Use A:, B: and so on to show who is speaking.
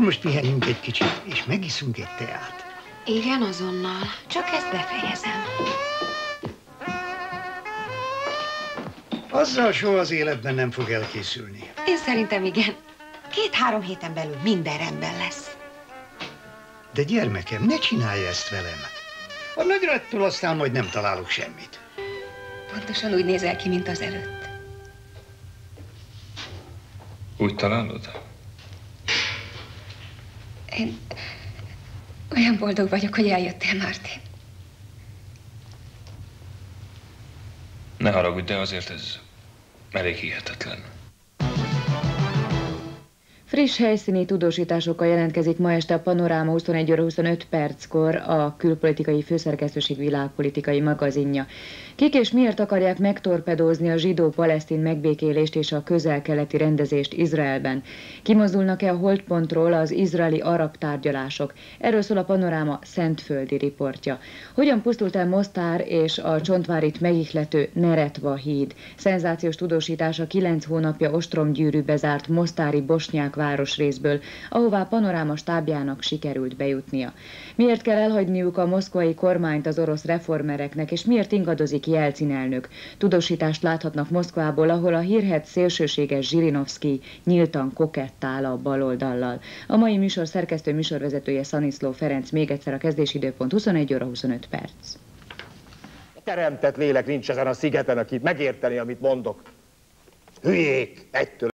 A: most pihenünk egy kicsit, és megiszunk egy teát.
B: Igen, azonnal. Csak ezt befejezem.
A: Azzal soha az életben nem fog elkészülni.
B: Én szerintem igen. Két-három héten belül minden rendben lesz.
A: De gyermekem, ne csinálj ezt velem. A nagyrattól aztán majd nem találok semmit.
B: Pontosan úgy nézel ki, mint az előtt.
C: Úgy találod?
B: Én olyan boldog vagyok, hogy eljöttél, Martin.
C: Ne haragudj, de azért ez elég hihetetlen.
D: Friss helyszíni tudósításokkal jelentkezik ma este a Panoráma 21 óra 25 perckor a külpolitikai főszerkesztőség világpolitikai magazinja. Kik és miért akarják megtorpedózni a zsidó-palesztin megbékélést és a közel-keleti rendezést Izraelben? Kimozdulnak-e a holdpontról az izraeli arab tárgyalások? Erről szól a Panoráma szentföldi riportja. Hogyan pusztult el Mostár és a csontvárit megihlető Neretva híd? Szenzációs tudósítása kilenc hónapja ostromgyűrűbe zárt Mostári bosnyák városrészből, ahová panoráma stábjának sikerült bejutnia. Miért kell elhagyniuk a moszkvai kormányt az orosz reformereknek, és miért ingadozik Jelcin elnök? Tudósítást láthatnak Moszkvából, ahol a hírhet szélsőséges Zsirinovszki nyíltan kokettál a baloldallal. A mai műsor szerkesztő műsorvezetője Szaniszló Ferenc, még egyszer a kezdésidőpont 21 óra 25 perc.
E: Teremtett lélek nincs ezen a szigeten, aki megérteni, amit mondok. Hülyék, egytől